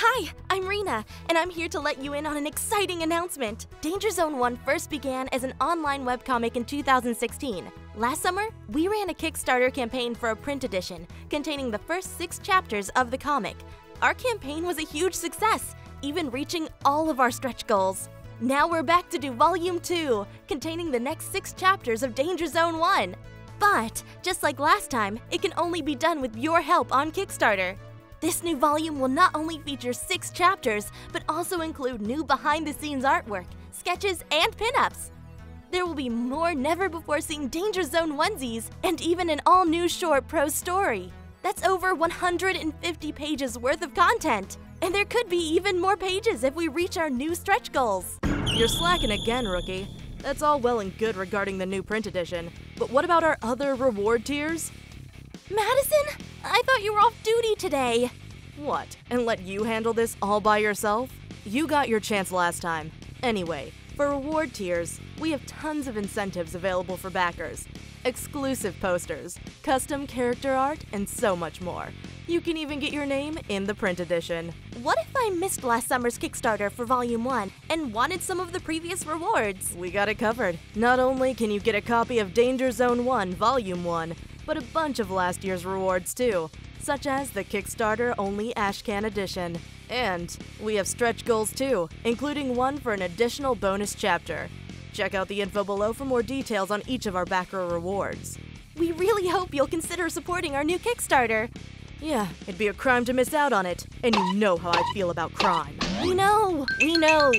Hi, I'm Rena, and I'm here to let you in on an exciting announcement. Danger Zone 1 first began as an online webcomic in 2016. Last summer, we ran a Kickstarter campaign for a print edition containing the first six chapters of the comic. Our campaign was a huge success, even reaching all of our stretch goals. Now we're back to do Volume 2, containing the next six chapters of Danger Zone 1. But, just like last time, it can only be done with your help on Kickstarter. This new volume will not only feature six chapters, but also include new behind the scenes artwork, sketches, and pinups. There will be more never before seen Danger Zone onesies, and even an all new short prose story. That's over 150 pages worth of content. And there could be even more pages if we reach our new stretch goals. You're slacking again, rookie. That's all well and good regarding the new print edition, but what about our other reward tiers? Madison, I thought you were off duty today. What, and let you handle this all by yourself? You got your chance last time. Anyway, for reward tiers, we have tons of incentives available for backers. Exclusive posters, custom character art, and so much more. You can even get your name in the print edition. What if I missed last summer's Kickstarter for Volume 1 and wanted some of the previous rewards? We got it covered. Not only can you get a copy of Danger Zone 1 Volume 1, but a bunch of last year's rewards too, such as the Kickstarter only Ashcan edition. And we have stretch goals too, including one for an additional bonus chapter. Check out the info below for more details on each of our backer rewards. We really hope you'll consider supporting our new Kickstarter. Yeah, it'd be a crime to miss out on it, and you know how I feel about crime. We know, we know.